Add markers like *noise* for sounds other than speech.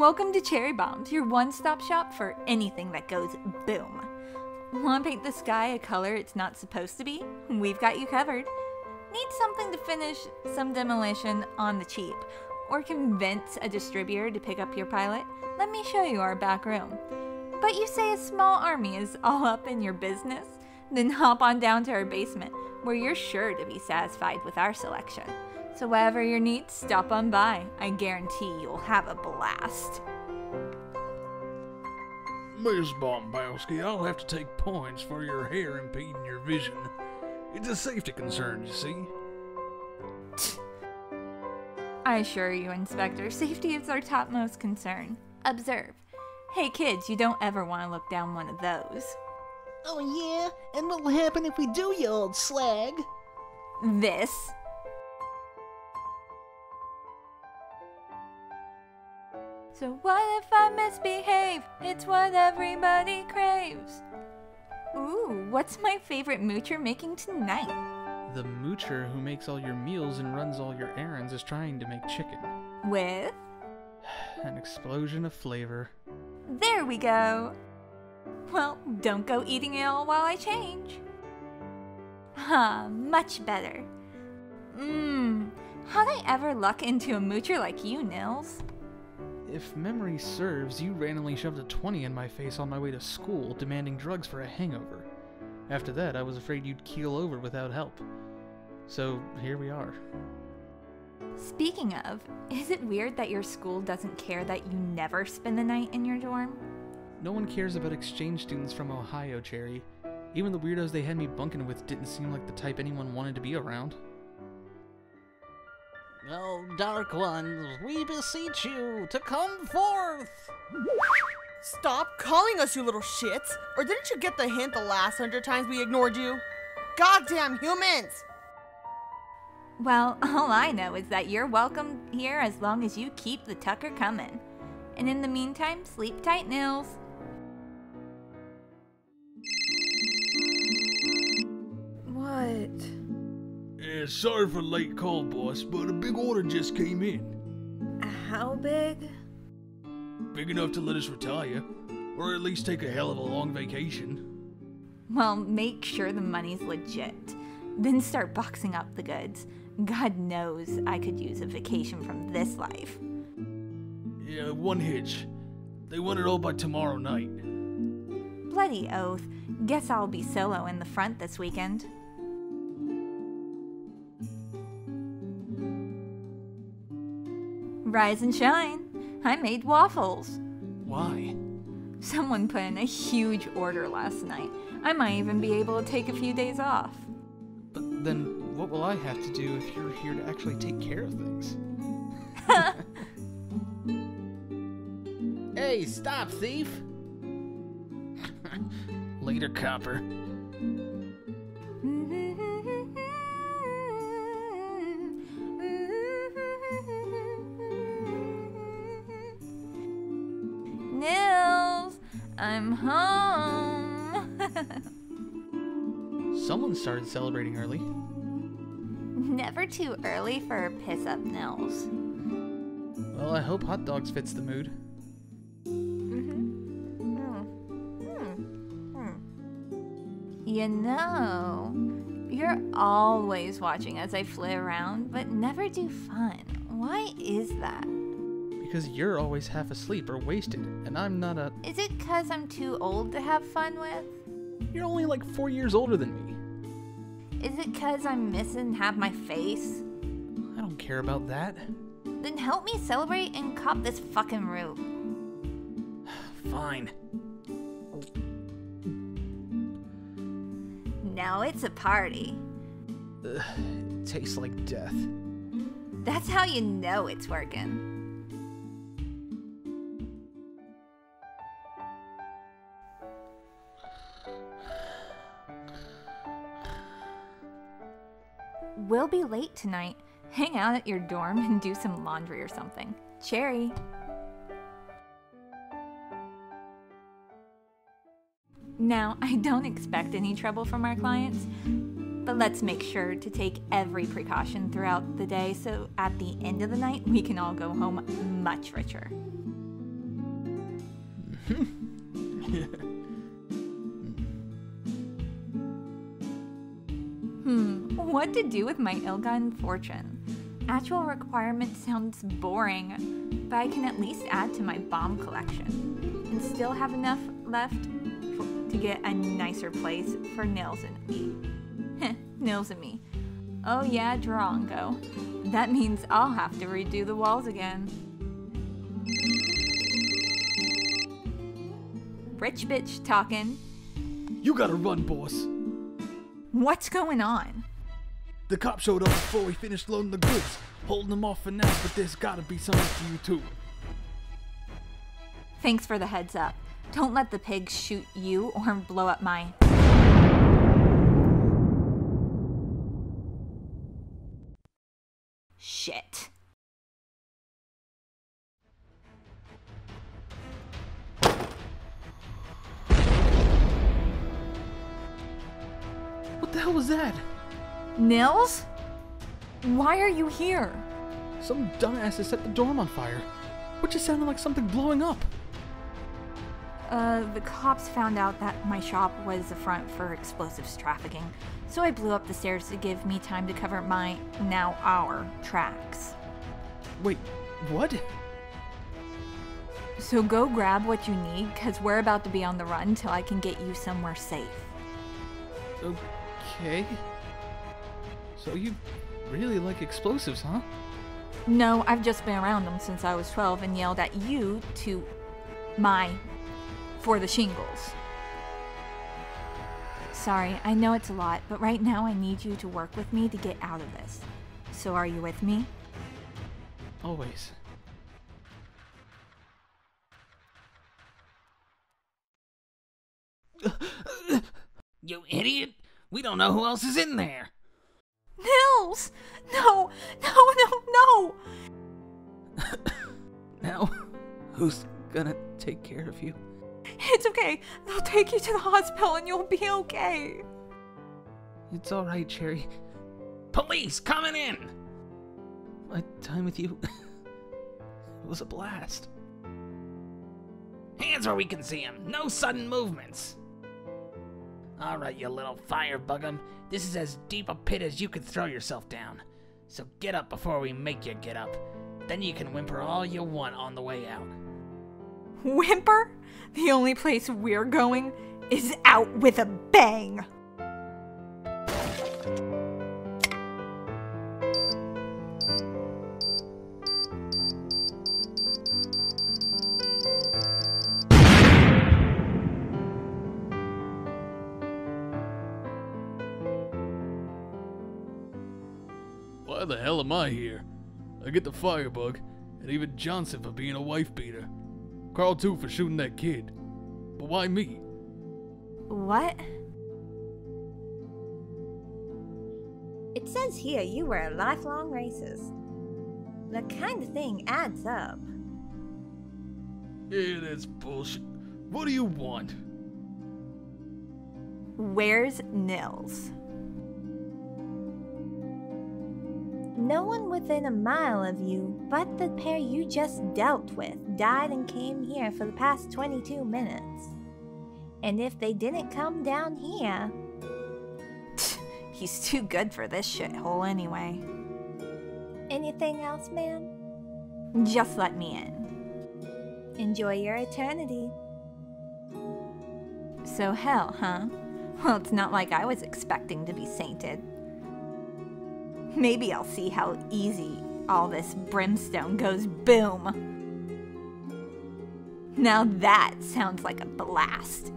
Welcome to Cherri Bombs, your one stop shop for anything that goes boom. Want to paint the sky a color it's not supposed to be? We've got you covered. Need something to finish some demolition on the cheap? Or convince a distributor to pick up your pilot? Let me show you our back room. But you say a small army is all up in your business? Then hop on down to our basement, where you're sure to be satisfied with our selection. So, whatever your needs, stop on by. I guarantee you'll have a blast. Miss Bombowski, I'll have to take points for your hair impeding your vision. It's a safety concern, you see. I assure you, Inspector, safety is our topmost concern. Observe. Hey kids, you don't ever want to look down one of those. Oh yeah? And what'll happen if we do, you old slag? This. So what if I misbehave? It's what everybody craves. Ooh, what's my favorite moocher making tonight? The moocher who makes all your meals and runs all your errands is trying to make chicken. With? *sighs* An explosion of flavor. There we go. Well, don't go eating it all while I change. Huh, much better. Mmm, how'd I ever luck into a moocher like you, Nils? If memory serves, you randomly shoved a 20 in my face on my way to school, demanding drugs for a hangover. After that, I was afraid you'd keel over without help. So, here we are. Speaking of, is it weird that your school doesn't care that you never spend the night in your dorm? No one cares about exchange students from Ohio, Cherri. Even the weirdos they had me bunking with didn't seem like the type anyone wanted to be around. Oh, Dark Ones, we beseech you to come forth! Stop calling us you little shits! Or didn't you get the hint the last hundred times we ignored you? Goddamn humans! Well, *laughs* all I know is that you're welcome here as long as you keep the Tucker coming. And in the meantime, sleep tight, Nils. What? Yeah, sorry for the late call, boss, but a big order just came in. How big? Big enough to let us retire, or at least take a hell of a long vacation. Well, make sure the money's legit. Then start boxing up the goods. God knows I could use a vacation from this life. Yeah, one hitch. They want it all by tomorrow night. Bloody oath. Guess I'll be solo in the front this weekend. Rise and shine. I made waffles. Why? Someone put in a huge order last night. I might even be able to take a few days off. But then, what will I have to do if you're here to actually take care of things? *laughs* Hey, stop, thief! *laughs* Later, copper. I'm home. *laughs* Someone started celebrating early. Never too early for piss up, Nils. Well, I hope hot dogs fits the mood. Mm-hmm. Mm-hmm. You know, you're always watching as I flit around, but never do fun. Why is that? Because you're always half asleep or wasted, and I'm not a. Is it because I'm too old to have fun with? You're only like four years older than me. Is it because I'm missing half my face? I don't care about that. Then help me celebrate and cop this fucking roof. *sighs* Fine. Now it's a party. Ugh, it tastes like death. That's how you know it's working. We'll be late tonight. *laughs* Hang out at your dorm and do some laundry or something. Cherri. Now, *laughs* I don't expect any trouble from our clients, but let's make sure to take every precaution throughout the day so at the end of the night we can all go home much richer. *laughs* what to do with my ill-gotten fortune? Actual requirement sounds boring, but I can at least add to my bomb collection and still have enough left for, to get a nicer place for Nils and me. Heh, Nils and me. Oh yeah, Drongo. That means I'll have to redo the walls again. Rich bitch talking. You gotta run, boss. What's going on? The cop showed up before we finished loading the goods. Holding them off for now, but there's gotta be something for you too. Thanks for the heads up. Don't let the pigs shoot you or blow up my. Shit. What the hell was that? Nils? Why are you here? Some dumbass has set the dorm on fire. What just sounded like something blowing up? Uh, the cops found out that my shop was a front for explosives trafficking, so I blew up the stairs to give me time to cover my, now our, tracks. Wait, what? So go grab what you need, cause we're about to be on the run till I can get you somewhere safe. Okay. So you really like explosives, huh? No, I've just been around them since I was 12 and yelled at you to my for the shingles. Sorry, I know it's a lot, but right now I need you to work with me to get out of this. So are you with me? Always. *laughs* You idiot! We don't know who else is in there. Nils! No, no, no, no! *coughs* Now, who's gonna take care of you? It's okay. They'll take you to the hospital and you'll be okay. It's alright, Cherri. Police coming in! My time with you it *laughs* was a blast. Hands where we can see him. No sudden movements. All right, you little firebug'em. This is as deep a pit as you could throw yourself down. So get up before we make you get up. Then you can whimper all you want on the way out. Whimper? The only place we're going is out with a bang. Why the hell am I here? I get the firebug, and even Johnson for being a wife beater. Carl too for shooting that kid. But why me? What? It says here you were a lifelong racist. That kind of thing adds up. Yeah, that's bullshit. What do you want? Where's Nils? No one within a mile of you but the pair you just dealt with died and came here for the past 22 minutes. And if they didn't come down here, *laughs* He's too good for this shithole anyway. anything else, man? Just let me in. Enjoy your eternity. So hell, huh? Well, it's not like I was expecting to be sainted. Maybe I'll see how easy all this brimstone goes boom. Now that sounds like a blast.